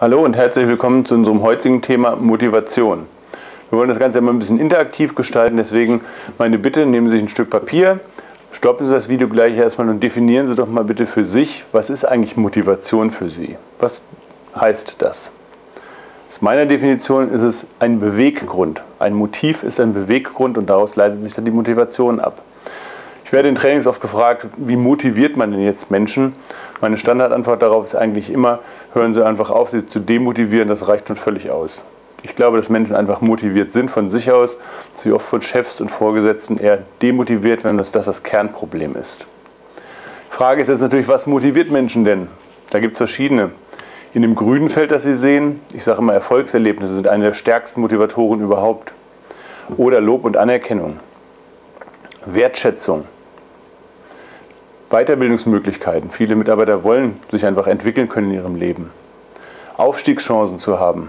Hallo und herzlich willkommen zu unserem heutigen Thema Motivation. Wir wollen das Ganze immer ein bisschen interaktiv gestalten, deswegen meine Bitte, nehmen Sie sich ein Stück Papier, stoppen Sie das Video gleich erstmal und definieren Sie doch mal bitte für sich, was ist eigentlich Motivation für Sie? Was heißt das? Aus meiner Definition ist es ein Beweggrund. Ein Motiv ist ein Beweggrund und daraus leitet sich dann die Motivation ab. Ich werde in Trainings oft gefragt, wie motiviert man denn jetzt Menschen? Meine Standardantwort darauf ist eigentlich immer, hören Sie einfach auf, sie zu demotivieren, das reicht schon völlig aus. Ich glaube, dass Menschen einfach motiviert sind von sich aus, sie oft von Chefs und Vorgesetzten eher demotiviert werden, dass das das Kernproblem ist. Die Frage ist jetzt natürlich, was motiviert Menschen denn? Da gibt es verschiedene. In dem grünen Feld, das Sie sehen, ich sage immer, Erfolgserlebnisse sind eine der stärksten Motivatoren überhaupt. Oder Lob und Anerkennung. Wertschätzung. Weiterbildungsmöglichkeiten. Viele Mitarbeiter wollen sich einfach entwickeln können in ihrem Leben. Aufstiegschancen zu haben.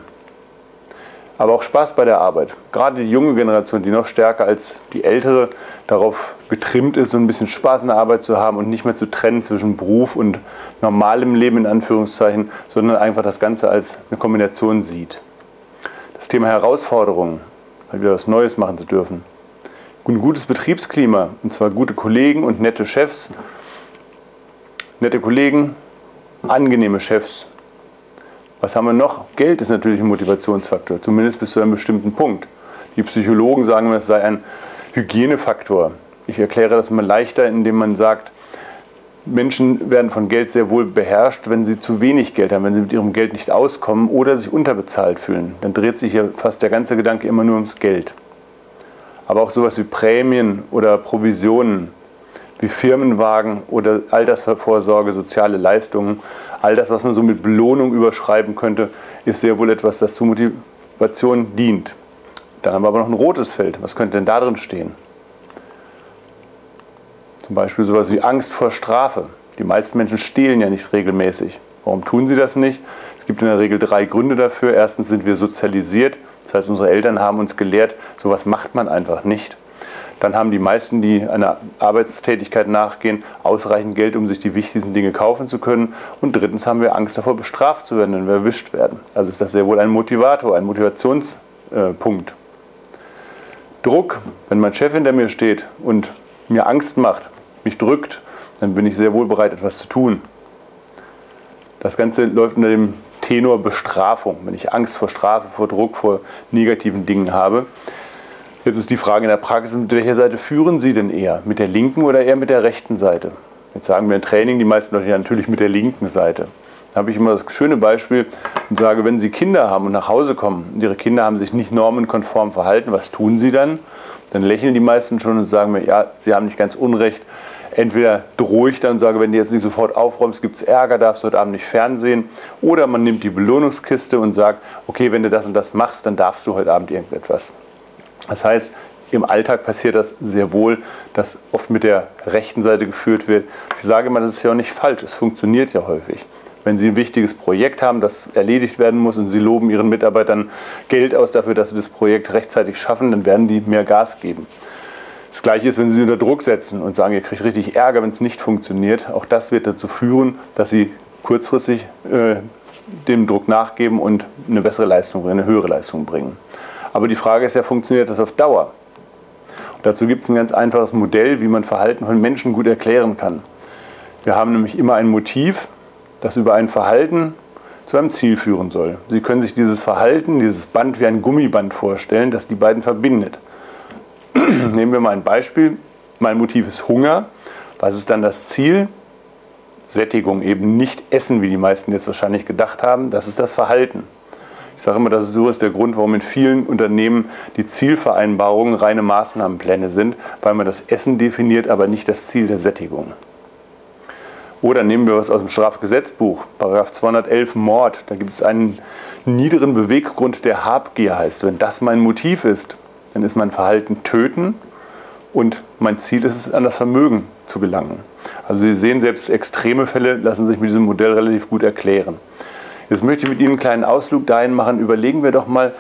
Aber auch Spaß bei der Arbeit. Gerade die junge Generation, die noch stärker als die ältere darauf getrimmt ist, so ein bisschen Spaß in der Arbeit zu haben und nicht mehr zu trennen zwischen Beruf und normalem Leben in Anführungszeichen, sondern einfach das Ganze als eine Kombination sieht. Das Thema Herausforderungen, mal wieder was Neues machen zu dürfen. Ein gutes Betriebsklima, und zwar gute Kollegen und nette Chefs nette Kollegen, angenehme Chefs. Was haben wir noch? Geld ist natürlich ein Motivationsfaktor, zumindest bis zu einem bestimmten Punkt. Die Psychologen sagen, es sei ein Hygienefaktor. Ich erkläre das mal leichter, indem man sagt, Menschen werden von Geld sehr wohl beherrscht, wenn sie zu wenig Geld haben, wenn sie mit ihrem Geld nicht auskommen oder sich unterbezahlt fühlen. Dann dreht sich ja fast der ganze Gedanke immer nur ums Geld. Aber auch sowas wie Prämien oder Provisionen wie Firmenwagen oder Altersvorsorge, soziale Leistungen, all das, was man so mit Belohnung überschreiben könnte, ist sehr wohl etwas, das zur Motivation dient. Dann haben wir aber noch ein rotes Feld. Was könnte denn da drin stehen? Zum Beispiel sowas wie Angst vor Strafe. Die meisten Menschen stehlen ja nicht regelmäßig. Warum tun sie das nicht? Es gibt in der Regel drei Gründe dafür. Erstens sind wir sozialisiert. Das heißt, unsere Eltern haben uns gelehrt, sowas macht man einfach nicht dann haben die meisten, die einer Arbeitstätigkeit nachgehen, ausreichend Geld, um sich die wichtigsten Dinge kaufen zu können. Und drittens haben wir Angst davor, bestraft zu werden, wenn wir erwischt werden. Also ist das sehr wohl ein Motivator, ein Motivationspunkt. Druck, wenn mein Chef hinter mir steht und mir Angst macht, mich drückt, dann bin ich sehr wohl bereit, etwas zu tun. Das Ganze läuft unter dem Tenor Bestrafung, wenn ich Angst vor Strafe, vor Druck, vor negativen Dingen habe. Jetzt ist die Frage in der Praxis, mit welcher Seite führen Sie denn eher? Mit der linken oder eher mit der rechten Seite? Jetzt sagen wir im Training, die meisten Leute ja natürlich mit der linken Seite. Da habe ich immer das schöne Beispiel und sage, wenn Sie Kinder haben und nach Hause kommen und Ihre Kinder haben sich nicht normenkonform verhalten, was tun Sie dann? Dann lächeln die meisten schon und sagen mir, ja, Sie haben nicht ganz unrecht. Entweder drohe ich dann und sage, wenn du jetzt nicht sofort aufräumst, gibt es Ärger, darfst du heute Abend nicht fernsehen. Oder man nimmt die Belohnungskiste und sagt, okay, wenn du das und das machst, dann darfst du heute Abend irgendetwas. Das heißt, im Alltag passiert das sehr wohl, dass oft mit der rechten Seite geführt wird. Ich sage mal, das ist ja auch nicht falsch, es funktioniert ja häufig. Wenn Sie ein wichtiges Projekt haben, das erledigt werden muss und Sie loben Ihren Mitarbeitern Geld aus dafür, dass sie das Projekt rechtzeitig schaffen, dann werden die mehr Gas geben. Das Gleiche ist, wenn Sie sie unter Druck setzen und sagen, ihr kriegt richtig Ärger, wenn es nicht funktioniert. Auch das wird dazu führen, dass Sie kurzfristig äh, dem Druck nachgeben und eine bessere Leistung, eine höhere Leistung bringen. Aber die Frage ist ja, funktioniert das auf Dauer? Und dazu gibt es ein ganz einfaches Modell, wie man Verhalten von Menschen gut erklären kann. Wir haben nämlich immer ein Motiv, das über ein Verhalten zu einem Ziel führen soll. Sie können sich dieses Verhalten, dieses Band wie ein Gummiband vorstellen, das die beiden verbindet. Nehmen wir mal ein Beispiel. Mein Motiv ist Hunger. Was ist dann das Ziel? Sättigung, eben nicht essen, wie die meisten jetzt wahrscheinlich gedacht haben. Das ist das Verhalten. Ich sage immer, das ist so ist der Grund, warum in vielen Unternehmen die Zielvereinbarungen reine Maßnahmenpläne sind, weil man das Essen definiert, aber nicht das Ziel der Sättigung. Oder nehmen wir was aus dem Strafgesetzbuch, Paragraph 211 Mord. Da gibt es einen niederen Beweggrund, der Habgier heißt. Wenn das mein Motiv ist, dann ist mein Verhalten töten und mein Ziel ist es, an das Vermögen zu gelangen. Also Sie sehen, selbst extreme Fälle lassen sich mit diesem Modell relativ gut erklären. Jetzt möchte ich mit Ihnen einen kleinen Ausflug dahin machen. Überlegen wir doch mal,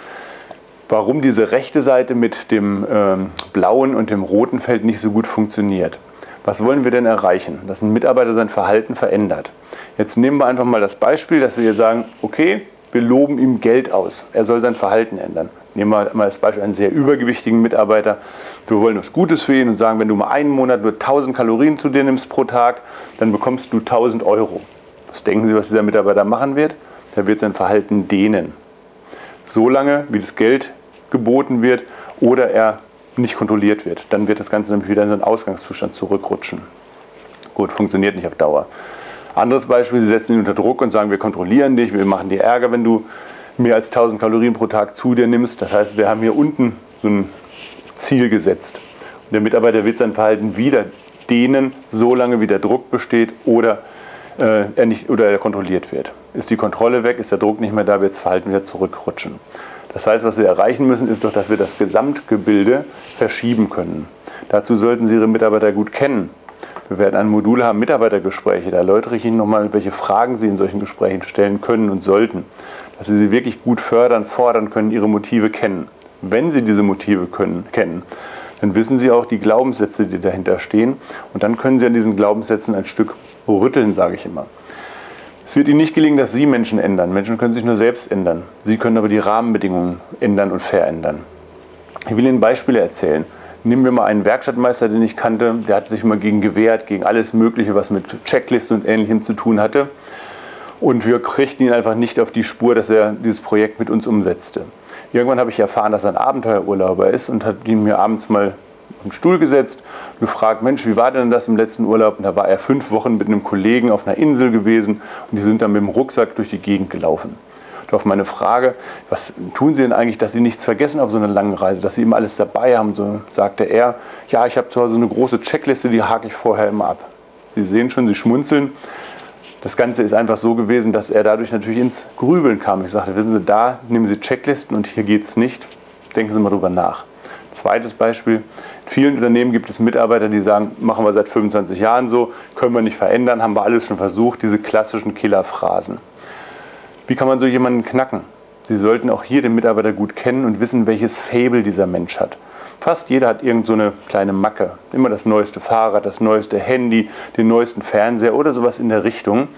warum diese rechte Seite mit dem äh, blauen und dem roten Feld nicht so gut funktioniert. Was wollen wir denn erreichen? Dass ein Mitarbeiter sein Verhalten verändert. Jetzt nehmen wir einfach mal das Beispiel, dass wir hier sagen, okay, wir loben ihm Geld aus. Er soll sein Verhalten ändern. Nehmen wir mal als Beispiel einen sehr übergewichtigen Mitarbeiter. Wir wollen was Gutes für ihn und sagen, wenn du mal einen Monat nur 1000 Kalorien zu dir nimmst pro Tag, dann bekommst du 1000 Euro. Was denken Sie, was dieser Mitarbeiter machen wird? Der wird sein Verhalten dehnen. Solange, wie das Geld geboten wird oder er nicht kontrolliert wird. Dann wird das Ganze nämlich wieder in seinen Ausgangszustand zurückrutschen. Gut, funktioniert nicht auf Dauer. Anderes Beispiel, Sie setzen ihn unter Druck und sagen, wir kontrollieren dich, wir machen dir Ärger, wenn du mehr als 1000 Kalorien pro Tag zu dir nimmst. Das heißt, wir haben hier unten so ein Ziel gesetzt. Und der Mitarbeiter wird sein Verhalten wieder dehnen, solange wie der Druck besteht oder, äh, er nicht, oder er kontrolliert wird. Ist die Kontrolle weg, ist der Druck nicht mehr da, wird das Verhalten wieder zurückrutschen. Das heißt, was wir erreichen müssen, ist doch, dass wir das Gesamtgebilde verschieben können. Dazu sollten Sie Ihre Mitarbeiter gut kennen. Wir werden ein Modul haben, Mitarbeitergespräche. Da erläutere ich Ihnen nochmal, welche Fragen Sie in solchen Gesprächen stellen können und sollten. Dass Sie sie wirklich gut fördern, fordern können, Ihre Motive kennen. Wenn Sie diese Motive können, kennen, dann wissen Sie auch die Glaubenssätze, die dahinter stehen. Und dann können Sie an diesen Glaubenssätzen ein Stück rütteln, sage ich immer. Es wird Ihnen nicht gelingen, dass Sie Menschen ändern. Menschen können sich nur selbst ändern. Sie können aber die Rahmenbedingungen ändern und verändern. Ich will Ihnen Beispiele erzählen. Nehmen wir mal einen Werkstattmeister, den ich kannte, der hat sich immer gegen gewehrt, gegen alles Mögliche, was mit Checklisten und Ähnlichem zu tun hatte. Und wir kriegten ihn einfach nicht auf die Spur, dass er dieses Projekt mit uns umsetzte. Irgendwann habe ich erfahren, dass er ein Abenteuerurlauber ist und hat ihn mir abends mal auf Stuhl gesetzt und gefragt, Mensch, wie war denn das im letzten Urlaub? Und da war er fünf Wochen mit einem Kollegen auf einer Insel gewesen und die sind dann mit dem Rucksack durch die Gegend gelaufen. Und auf meine Frage, was tun Sie denn eigentlich, dass Sie nichts vergessen auf so einer langen Reise, dass Sie immer alles dabei haben, so sagte er, ja, ich habe zu Hause eine große Checkliste, die hake ich vorher immer ab. Sie sehen schon, Sie schmunzeln. Das Ganze ist einfach so gewesen, dass er dadurch natürlich ins Grübeln kam. Ich sagte, wissen Sie, da nehmen Sie Checklisten und hier geht es nicht. Denken Sie mal drüber nach. Zweites Beispiel, in vielen Unternehmen gibt es Mitarbeiter, die sagen, machen wir seit 25 Jahren so, können wir nicht verändern, haben wir alles schon versucht, diese klassischen Killerphrasen. Wie kann man so jemanden knacken? Sie sollten auch hier den Mitarbeiter gut kennen und wissen, welches Fable dieser Mensch hat. Fast jeder hat irgend so eine kleine Macke. Immer das neueste Fahrrad, das neueste Handy, den neuesten Fernseher oder sowas in der Richtung.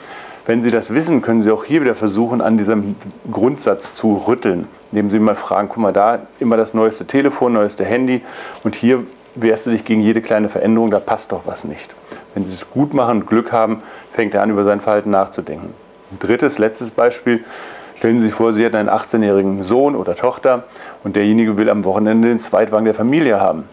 Wenn Sie das wissen, können Sie auch hier wieder versuchen, an diesem Grundsatz zu rütteln indem Sie mal fragen, guck mal da, immer das neueste Telefon, neueste Handy und hier wehrst du dich gegen jede kleine Veränderung, da passt doch was nicht. Wenn Sie es gut machen und Glück haben, fängt er an, über sein Verhalten nachzudenken. Drittes, letztes Beispiel. Stellen Sie sich vor, Sie hätten einen 18-jährigen Sohn oder Tochter und derjenige will am Wochenende den Zweitwagen der Familie haben.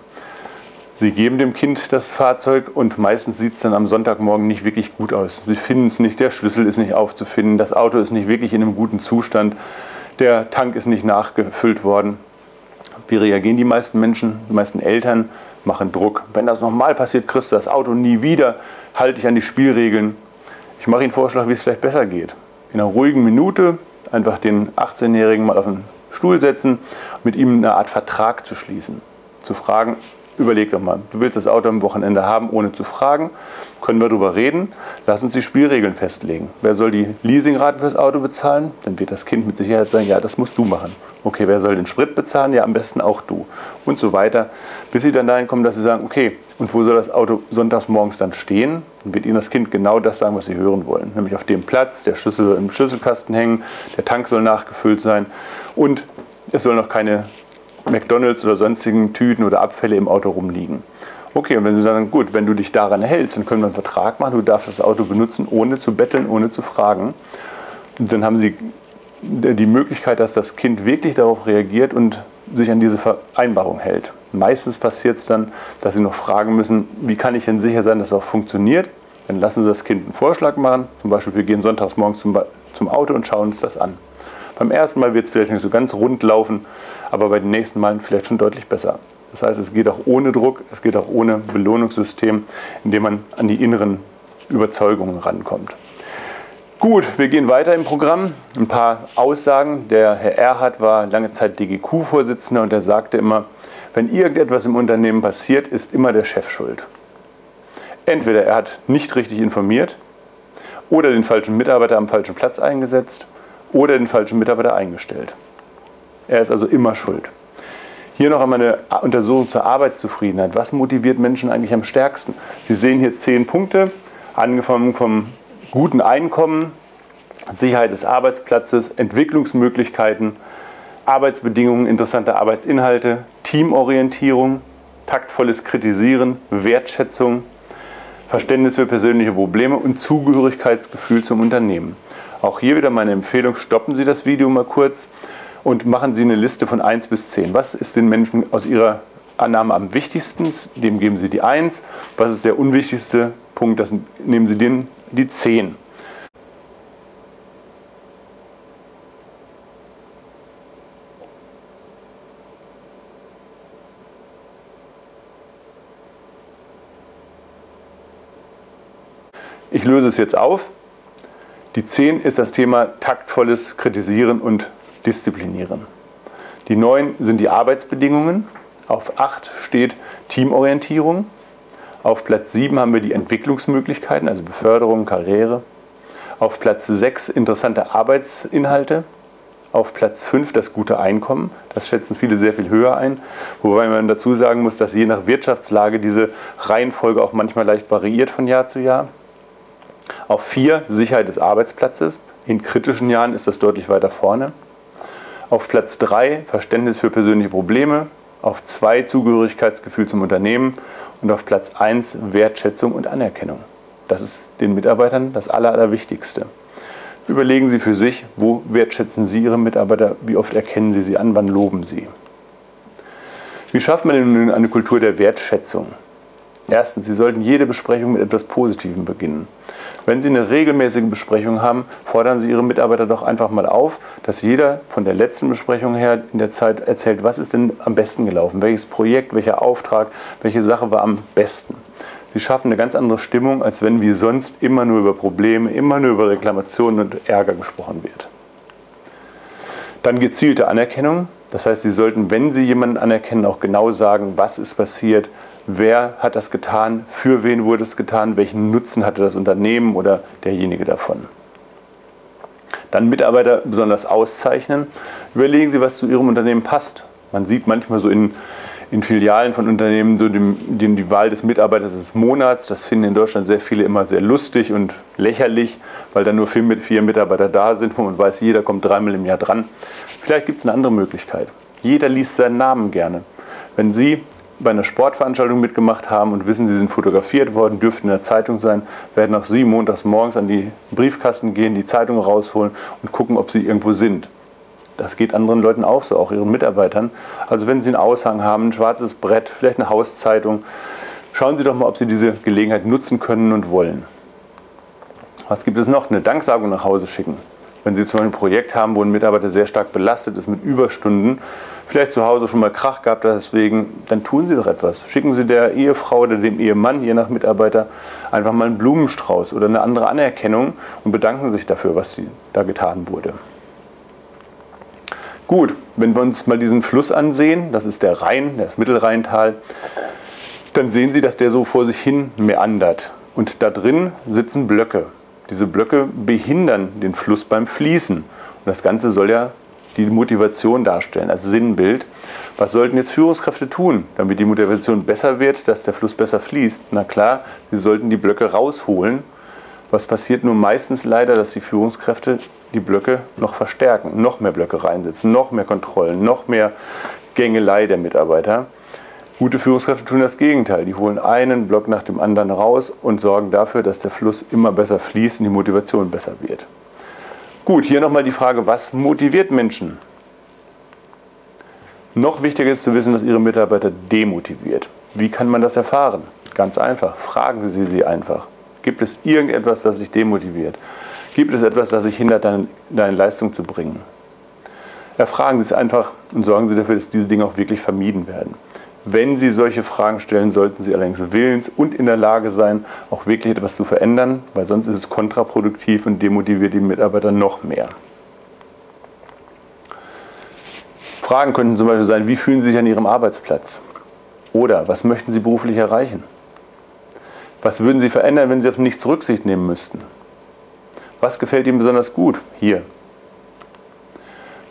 Sie geben dem Kind das Fahrzeug und meistens sieht es dann am Sonntagmorgen nicht wirklich gut aus. Sie finden es nicht, der Schlüssel ist nicht aufzufinden, das Auto ist nicht wirklich in einem guten Zustand der Tank ist nicht nachgefüllt worden. Wie reagieren die meisten Menschen, die meisten Eltern? Machen Druck. Wenn das nochmal passiert, kriegst du das Auto nie wieder. Halte dich an die Spielregeln. Ich mache Ihnen einen Vorschlag, wie es vielleicht besser geht. In einer ruhigen Minute einfach den 18-Jährigen mal auf den Stuhl setzen, mit ihm eine Art Vertrag zu schließen. Zu fragen, überleg doch mal, du willst das Auto am Wochenende haben, ohne zu fragen, können wir darüber reden, lass uns die Spielregeln festlegen. Wer soll die Leasingraten fürs Auto bezahlen? Dann wird das Kind mit Sicherheit sagen, ja, das musst du machen. Okay, wer soll den Sprit bezahlen? Ja, am besten auch du. Und so weiter, bis sie dann dahin kommen, dass sie sagen, okay, und wo soll das Auto sonntags morgens dann stehen? Dann wird ihnen das Kind genau das sagen, was sie hören wollen. Nämlich auf dem Platz, der Schlüssel soll im Schlüsselkasten hängen, der Tank soll nachgefüllt sein und es soll noch keine McDonalds oder sonstigen Tüten oder Abfälle im Auto rumliegen. Okay, und wenn Sie sagen, gut, wenn du dich daran hältst, dann können wir einen Vertrag machen, du darfst das Auto benutzen, ohne zu betteln, ohne zu fragen. Und dann haben Sie die Möglichkeit, dass das Kind wirklich darauf reagiert und sich an diese Vereinbarung hält. Meistens passiert es dann, dass Sie noch fragen müssen, wie kann ich denn sicher sein, dass es auch funktioniert? Dann lassen Sie das Kind einen Vorschlag machen. Zum Beispiel, wir gehen sonntags morgens zum, zum Auto und schauen uns das an. Beim ersten Mal wird es vielleicht nicht so ganz rund laufen, aber bei den nächsten Malen vielleicht schon deutlich besser. Das heißt, es geht auch ohne Druck, es geht auch ohne Belohnungssystem, indem man an die inneren Überzeugungen rankommt. Gut, wir gehen weiter im Programm. Ein paar Aussagen. Der Herr Erhard war lange Zeit DGQ-Vorsitzender und er sagte immer, wenn irgendetwas im Unternehmen passiert, ist immer der Chef schuld. Entweder er hat nicht richtig informiert oder den falschen Mitarbeiter am falschen Platz eingesetzt oder den falschen Mitarbeiter eingestellt. Er ist also immer schuld. Hier noch einmal eine Untersuchung zur Arbeitszufriedenheit. Was motiviert Menschen eigentlich am stärksten? Sie sehen hier zehn Punkte, angefangen vom guten Einkommen, Sicherheit des Arbeitsplatzes, Entwicklungsmöglichkeiten, Arbeitsbedingungen, interessante Arbeitsinhalte, Teamorientierung, taktvolles Kritisieren, Wertschätzung, Verständnis für persönliche Probleme und Zugehörigkeitsgefühl zum Unternehmen. Auch hier wieder meine Empfehlung, stoppen Sie das Video mal kurz und machen Sie eine Liste von 1 bis 10. Was ist den Menschen aus Ihrer Annahme am wichtigsten? Dem geben Sie die 1. Was ist der unwichtigste Punkt? Das nehmen Sie den, die 10. Ich löse es jetzt auf. Die 10 ist das Thema taktvolles Kritisieren und Disziplinieren. Die 9 sind die Arbeitsbedingungen. Auf 8 steht Teamorientierung. Auf Platz 7 haben wir die Entwicklungsmöglichkeiten, also Beförderung, Karriere. Auf Platz 6 interessante Arbeitsinhalte. Auf Platz 5 das gute Einkommen. Das schätzen viele sehr viel höher ein. Wobei man dazu sagen muss, dass je nach Wirtschaftslage diese Reihenfolge auch manchmal leicht variiert von Jahr zu Jahr. Auf vier Sicherheit des Arbeitsplatzes. In kritischen Jahren ist das deutlich weiter vorne. Auf Platz drei Verständnis für persönliche Probleme. Auf zwei Zugehörigkeitsgefühl zum Unternehmen. Und auf Platz eins Wertschätzung und Anerkennung. Das ist den Mitarbeitern das Aller, Allerwichtigste. Überlegen Sie für sich, wo wertschätzen Sie Ihre Mitarbeiter, wie oft erkennen Sie sie an, wann loben Sie. Wie schafft man denn eine Kultur der Wertschätzung? Erstens, Sie sollten jede Besprechung mit etwas Positivem beginnen. Wenn Sie eine regelmäßige Besprechung haben, fordern Sie Ihre Mitarbeiter doch einfach mal auf, dass jeder von der letzten Besprechung her in der Zeit erzählt, was ist denn am besten gelaufen, welches Projekt, welcher Auftrag, welche Sache war am besten. Sie schaffen eine ganz andere Stimmung, als wenn wie sonst immer nur über Probleme, immer nur über Reklamationen und Ärger gesprochen wird. Dann gezielte Anerkennung. Das heißt, Sie sollten, wenn Sie jemanden anerkennen, auch genau sagen, was ist passiert, wer hat das getan, für wen wurde es getan, welchen Nutzen hatte das Unternehmen oder derjenige davon. Dann Mitarbeiter besonders auszeichnen. Überlegen Sie, was zu Ihrem Unternehmen passt. Man sieht manchmal so in, in Filialen von Unternehmen so dem, dem, die Wahl des Mitarbeiters des Monats. Das finden in Deutschland sehr viele immer sehr lustig und lächerlich, weil da nur vier, vier Mitarbeiter da sind, wo man weiß, jeder kommt dreimal im Jahr dran. Vielleicht gibt es eine andere Möglichkeit. Jeder liest seinen Namen gerne. Wenn Sie bei einer Sportveranstaltung mitgemacht haben und wissen, sie sind fotografiert worden, dürften in der Zeitung sein, werden auch Sie montags morgens an die Briefkasten gehen, die Zeitung rausholen und gucken, ob sie irgendwo sind. Das geht anderen Leuten auch so, auch ihren Mitarbeitern. Also wenn Sie einen Aushang haben, ein schwarzes Brett, vielleicht eine Hauszeitung, schauen Sie doch mal, ob Sie diese Gelegenheit nutzen können und wollen. Was gibt es noch? Eine Danksagung nach Hause schicken. Wenn Sie zum Beispiel ein Projekt haben, wo ein Mitarbeiter sehr stark belastet ist mit Überstunden, vielleicht zu Hause schon mal Krach gehabt deswegen, dann tun Sie doch etwas. Schicken Sie der Ehefrau oder dem Ehemann, je nach Mitarbeiter, einfach mal einen Blumenstrauß oder eine andere Anerkennung und bedanken sich dafür, was da getan wurde. Gut, wenn wir uns mal diesen Fluss ansehen, das ist der Rhein, das Mittelrheintal, dann sehen Sie, dass der so vor sich hin meandert. Und da drin sitzen Blöcke. Diese Blöcke behindern den Fluss beim Fließen. Und das Ganze soll ja die Motivation darstellen, als Sinnbild. Was sollten jetzt Führungskräfte tun, damit die Motivation besser wird, dass der Fluss besser fließt? Na klar, sie sollten die Blöcke rausholen. Was passiert nun meistens leider, dass die Führungskräfte die Blöcke noch verstärken, noch mehr Blöcke reinsetzen, noch mehr Kontrollen, noch mehr Gängelei der Mitarbeiter. Gute Führungskräfte tun das Gegenteil. Die holen einen Block nach dem anderen raus und sorgen dafür, dass der Fluss immer besser fließt und die Motivation besser wird. Gut, hier nochmal die Frage, was motiviert Menschen? Noch wichtiger ist zu wissen, was Ihre Mitarbeiter demotiviert. Wie kann man das erfahren? Ganz einfach. Fragen Sie sie einfach. Gibt es irgendetwas, das sich demotiviert? Gibt es etwas, das sich hindert, deine, deine Leistung zu bringen? Erfragen Sie es einfach und sorgen Sie dafür, dass diese Dinge auch wirklich vermieden werden. Wenn Sie solche Fragen stellen, sollten Sie allerdings willens und in der Lage sein, auch wirklich etwas zu verändern, weil sonst ist es kontraproduktiv und demotiviert die Mitarbeiter noch mehr. Fragen könnten zum Beispiel sein, wie fühlen Sie sich an Ihrem Arbeitsplatz? Oder was möchten Sie beruflich erreichen? Was würden Sie verändern, wenn Sie auf nichts Rücksicht nehmen müssten? Was gefällt Ihnen besonders gut hier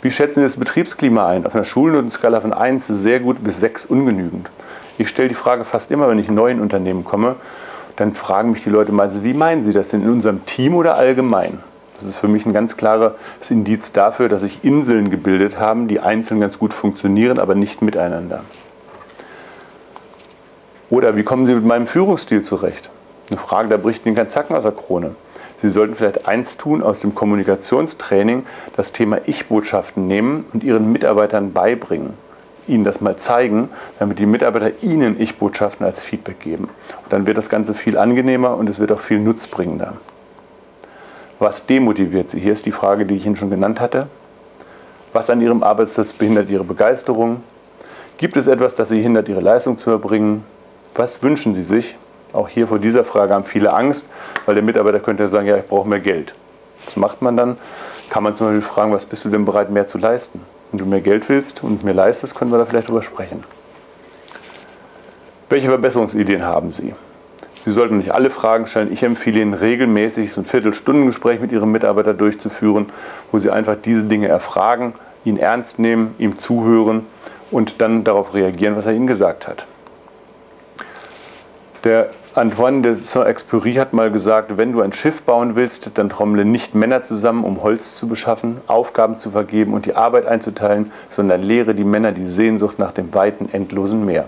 wie schätzen Sie das Betriebsklima ein? Auf einer Schulnotenskala von 1 sehr gut bis 6 ungenügend. Ich stelle die Frage fast immer, wenn ich in neuen Unternehmen komme, dann fragen mich die Leute meistens, wie meinen Sie das denn in unserem Team oder allgemein? Das ist für mich ein ganz klares Indiz dafür, dass sich Inseln gebildet haben, die einzeln ganz gut funktionieren, aber nicht miteinander. Oder wie kommen Sie mit meinem Führungsstil zurecht? Eine Frage, da bricht Ihnen kein Zacken aus der Krone. Sie sollten vielleicht eins tun, aus dem Kommunikationstraining das Thema Ich-Botschaften nehmen und Ihren Mitarbeitern beibringen. Ihnen das mal zeigen, damit die Mitarbeiter Ihnen Ich-Botschaften als Feedback geben. Und dann wird das Ganze viel angenehmer und es wird auch viel nutzbringender. Was demotiviert Sie? Hier ist die Frage, die ich Ihnen schon genannt hatte. Was an Ihrem Arbeitsplatz behindert Ihre Begeisterung? Gibt es etwas, das Sie hindert, Ihre Leistung zu erbringen? Was wünschen Sie sich? Auch hier vor dieser Frage haben viele Angst, weil der Mitarbeiter könnte sagen, ja, ich brauche mehr Geld. Was macht man dann? Kann man zum Beispiel fragen, was bist du denn bereit mehr zu leisten? Wenn du mehr Geld willst und mehr leistest, können wir da vielleicht drüber sprechen. Welche Verbesserungsideen haben Sie? Sie sollten nicht alle Fragen stellen. Ich empfehle Ihnen regelmäßig so ein Viertelstundengespräch mit Ihrem Mitarbeiter durchzuführen, wo Sie einfach diese Dinge erfragen, ihn ernst nehmen, ihm zuhören und dann darauf reagieren, was er Ihnen gesagt hat. Der Antoine de Saint-Exupéry hat mal gesagt, wenn du ein Schiff bauen willst, dann trommle nicht Männer zusammen, um Holz zu beschaffen, Aufgaben zu vergeben und die Arbeit einzuteilen, sondern lehre die Männer die Sehnsucht nach dem weiten, endlosen Meer.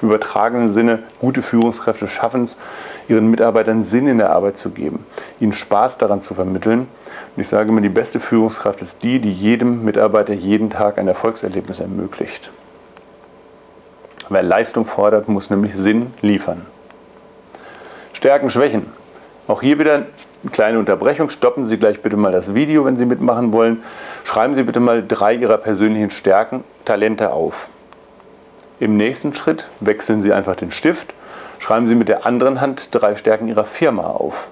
Im übertragenen Sinne, gute Führungskräfte schaffen es, ihren Mitarbeitern Sinn in der Arbeit zu geben, ihnen Spaß daran zu vermitteln. Und ich sage immer, die beste Führungskraft ist die, die jedem Mitarbeiter jeden Tag ein Erfolgserlebnis ermöglicht. Wer Leistung fordert, muss nämlich Sinn liefern. Stärken, Schwächen. Auch hier wieder eine kleine Unterbrechung. Stoppen Sie gleich bitte mal das Video, wenn Sie mitmachen wollen. Schreiben Sie bitte mal drei Ihrer persönlichen Stärken, Talente auf. Im nächsten Schritt wechseln Sie einfach den Stift. Schreiben Sie mit der anderen Hand drei Stärken Ihrer Firma auf.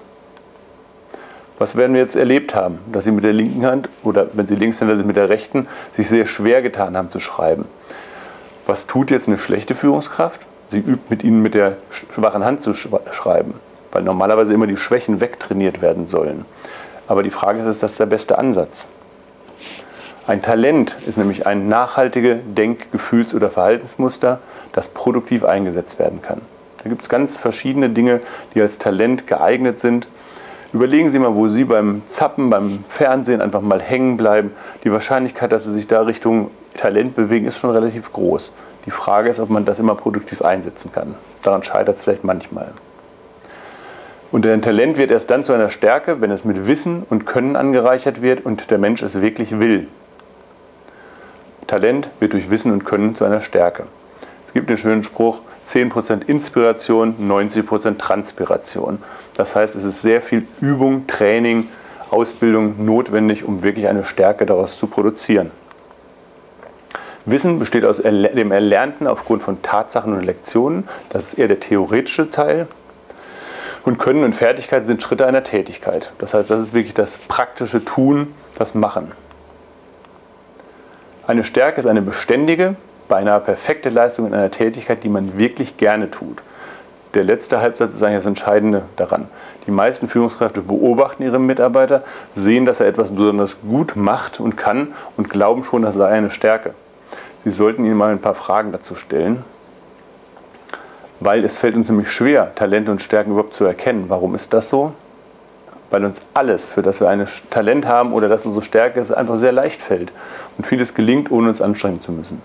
Was werden wir jetzt erlebt haben? Dass Sie mit der linken Hand oder wenn Sie Linkshänder sind mit der rechten sich sehr schwer getan haben zu schreiben. Was tut jetzt eine schlechte Führungskraft? Sie übt mit ihnen mit der schwachen Hand zu schreiben, weil normalerweise immer die Schwächen wegtrainiert werden sollen. Aber die Frage ist, ist das der beste Ansatz? Ein Talent ist nämlich ein nachhaltiges Denk-, Gefühls- oder Verhaltensmuster, das produktiv eingesetzt werden kann. Da gibt es ganz verschiedene Dinge, die als Talent geeignet sind. Überlegen Sie mal, wo Sie beim Zappen, beim Fernsehen einfach mal hängen bleiben. Die Wahrscheinlichkeit, dass Sie sich da Richtung Talent bewegen, ist schon relativ groß. Die Frage ist, ob man das immer produktiv einsetzen kann. Daran scheitert es vielleicht manchmal. Und ein Talent wird erst dann zu einer Stärke, wenn es mit Wissen und Können angereichert wird und der Mensch es wirklich will. Talent wird durch Wissen und Können zu einer Stärke. Es gibt den schönen Spruch, 10% Inspiration, 90% Transpiration. Das heißt, es ist sehr viel Übung, Training, Ausbildung notwendig, um wirklich eine Stärke daraus zu produzieren. Wissen besteht aus dem Erlernten aufgrund von Tatsachen und Lektionen. Das ist eher der theoretische Teil. Und Können und Fertigkeit sind Schritte einer Tätigkeit. Das heißt, das ist wirklich das praktische Tun, das Machen. Eine Stärke ist eine beständige, beinahe perfekte Leistung in einer Tätigkeit, die man wirklich gerne tut. Der letzte Halbsatz ist eigentlich das Entscheidende daran. Die meisten Führungskräfte beobachten ihre Mitarbeiter, sehen, dass er etwas besonders gut macht und kann und glauben schon, das sei eine Stärke. Sie sollten Ihnen mal ein paar Fragen dazu stellen, weil es fällt uns nämlich schwer, Talente und Stärken überhaupt zu erkennen. Warum ist das so? Weil uns alles, für das wir ein Talent haben oder das unsere Stärke ist, einfach sehr leicht fällt und vieles gelingt, ohne uns anstrengen zu müssen.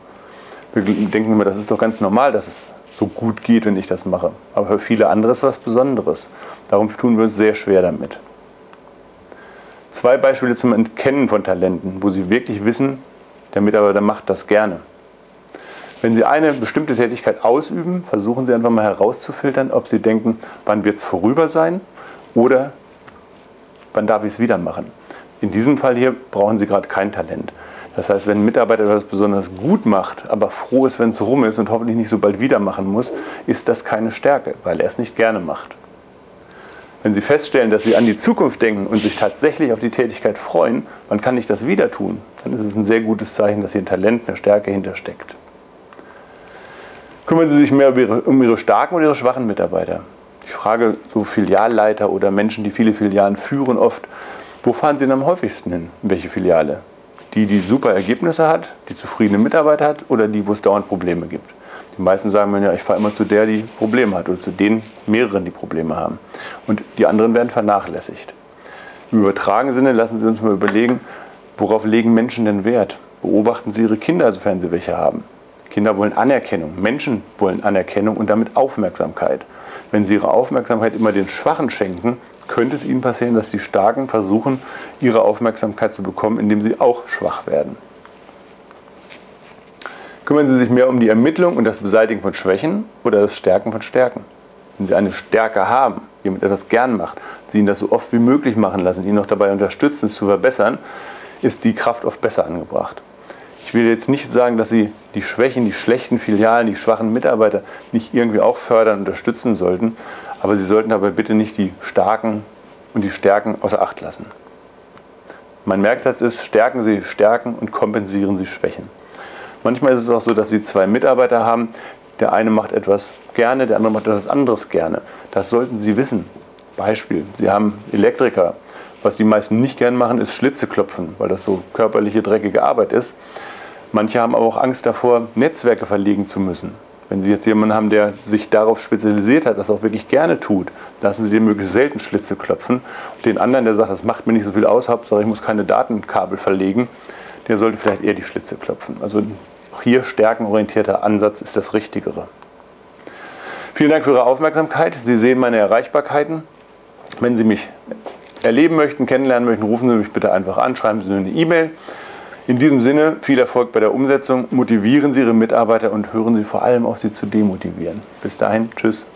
Wir denken immer, das ist doch ganz normal, dass es so gut geht, wenn ich das mache. Aber für viele andere ist was Besonderes. Darum tun wir uns sehr schwer damit. Zwei Beispiele zum Entkennen von Talenten, wo Sie wirklich wissen, der Mitarbeiter macht das gerne. Wenn Sie eine bestimmte Tätigkeit ausüben, versuchen Sie einfach mal herauszufiltern, ob Sie denken, wann wird es vorüber sein oder wann darf ich es wieder machen. In diesem Fall hier brauchen Sie gerade kein Talent. Das heißt, wenn ein Mitarbeiter etwas besonders gut macht, aber froh ist, wenn es rum ist und hoffentlich nicht so bald wieder machen muss, ist das keine Stärke, weil er es nicht gerne macht. Wenn Sie feststellen, dass Sie an die Zukunft denken und sich tatsächlich auf die Tätigkeit freuen, wann kann ich das wieder tun? Dann ist es ein sehr gutes Zeichen, dass hier ein Talent, eine Stärke hintersteckt. Kümmern Sie sich mehr um Ihre starken oder Ihre schwachen Mitarbeiter? Ich frage so Filialleiter oder Menschen, die viele Filialen führen, oft, wo fahren Sie denn am häufigsten hin? In welche Filiale? Die, die super Ergebnisse hat, die zufriedene Mitarbeiter hat oder die, wo es dauernd Probleme gibt? Die meisten sagen mir, ja, ich fahre immer zu der, die Probleme hat oder zu den mehreren, die Probleme haben. Und die anderen werden vernachlässigt. Im übertragenen Sinne lassen Sie uns mal überlegen, worauf legen Menschen denn Wert? Beobachten Sie Ihre Kinder, sofern Sie welche haben. Kinder wollen Anerkennung, Menschen wollen Anerkennung und damit Aufmerksamkeit. Wenn Sie Ihre Aufmerksamkeit immer den Schwachen schenken, könnte es Ihnen passieren, dass die Starken versuchen, Ihre Aufmerksamkeit zu bekommen, indem sie auch schwach werden. Kümmern Sie sich mehr um die Ermittlung und das Beseitigen von Schwächen oder das Stärken von Stärken? Wenn Sie eine Stärke haben, jemand etwas gern macht, Sie ihn das so oft wie möglich machen lassen, ihn noch dabei unterstützen, es zu verbessern, ist die Kraft oft besser angebracht. Ich will jetzt nicht sagen, dass Sie die Schwächen, die schlechten Filialen, die schwachen Mitarbeiter nicht irgendwie auch fördern, unterstützen sollten, aber Sie sollten dabei bitte nicht die Starken und die Stärken außer Acht lassen. Mein Merksatz ist, stärken Sie Stärken und kompensieren Sie Schwächen. Manchmal ist es auch so, dass Sie zwei Mitarbeiter haben. Der eine macht etwas gerne, der andere macht etwas anderes gerne. Das sollten Sie wissen. Beispiel, Sie haben Elektriker. Was die meisten nicht gern machen, ist Schlitze klopfen, weil das so körperliche, dreckige Arbeit ist. Manche haben aber auch Angst davor, Netzwerke verlegen zu müssen. Wenn Sie jetzt jemanden haben, der sich darauf spezialisiert hat, das auch wirklich gerne tut, lassen Sie den möglichst selten Schlitze klopfen. Und den anderen, der sagt, das macht mir nicht so viel aus, Hauptsache ich muss keine Datenkabel verlegen, der sollte vielleicht eher die Schlitze klopfen. Also auch hier stärkenorientierter Ansatz ist das Richtigere. Vielen Dank für Ihre Aufmerksamkeit. Sie sehen meine Erreichbarkeiten. Wenn Sie mich erleben möchten, kennenlernen möchten, rufen Sie mich bitte einfach an, schreiben Sie mir eine E-Mail. In diesem Sinne viel Erfolg bei der Umsetzung. Motivieren Sie Ihre Mitarbeiter und hören Sie vor allem auf, sie zu demotivieren. Bis dahin, tschüss.